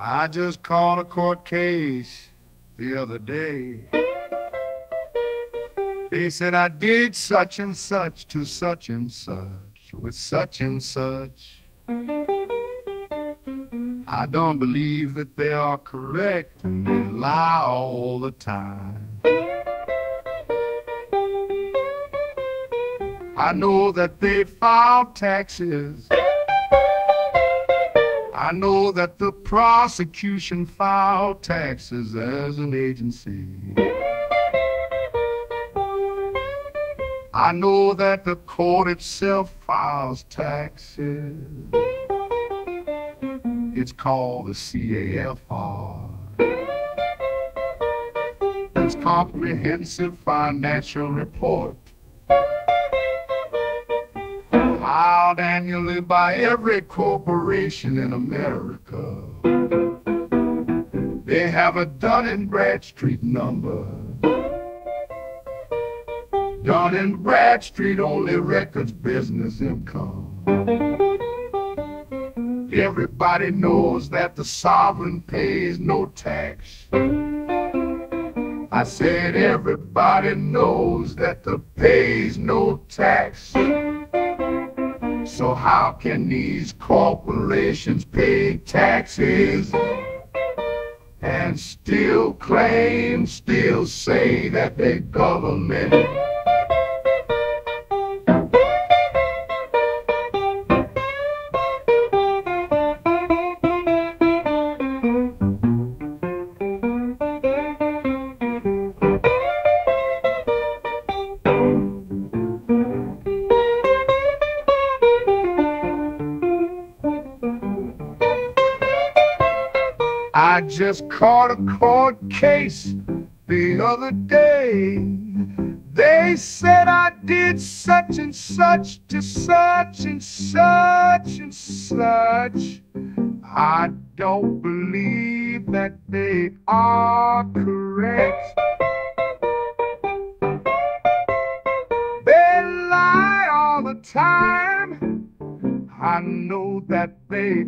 I just caught a court case the other day. They said I did such and such to such and such with such and such. I don't believe that they are correct and they lie all the time. I know that they filed taxes. I know that the prosecution filed taxes as an agency. I know that the court itself files taxes. It's called the CAFR. It's Comprehensive Financial Report. Filed annually by every corporation in America. They have a Dun and Bradstreet number. Dun and Bradstreet only records business income. Everybody knows that the sovereign pays no tax. I said everybody knows that the pays no tax. So how can these corporations pay taxes and still claim, still say that the government I just caught a court case the other day. They said I did such and such to such and such and such. I don't believe that they are correct. They lie all the time. I know that they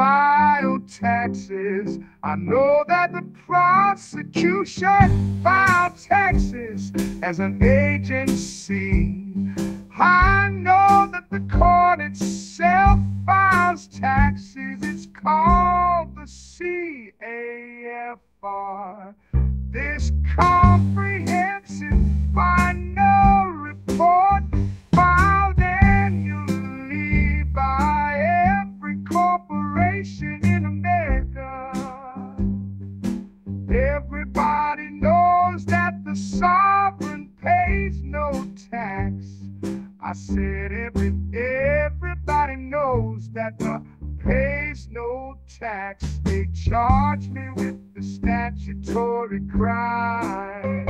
file taxes. I know that the prosecution filed taxes as an agency. I know that the court itself files taxes. It's called the CAFR. This comprehensive pays no tax. I said every everybody knows that the pays no tax. They charge me with the statutory crime.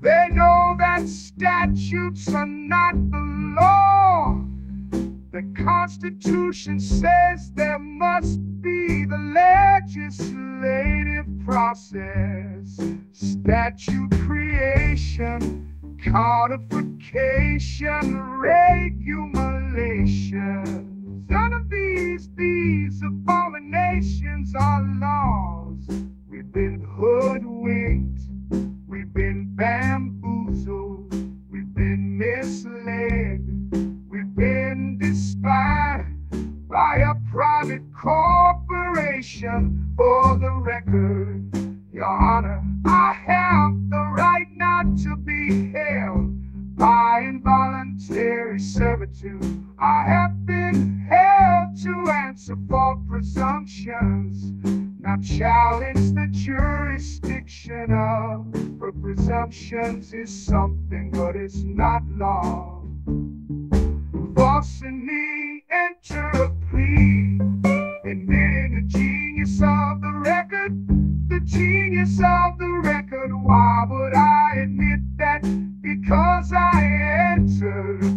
They know that statutes are not the law. The Constitution says there must be the legislative process, statute creation, codification, regulation. None of these, these abominations are laws. We've been hoodwinked, we've been bamboozled, we've been misled. For the record, Your Honor, I have the right not to be held by involuntary servitude. I have been held to answer for presumptions. Now challenge the jurisdiction of for presumptions is something, but it's not law forcing me enter a plea. Genius of the record, the genius of the record. Why would I admit that? Because I entered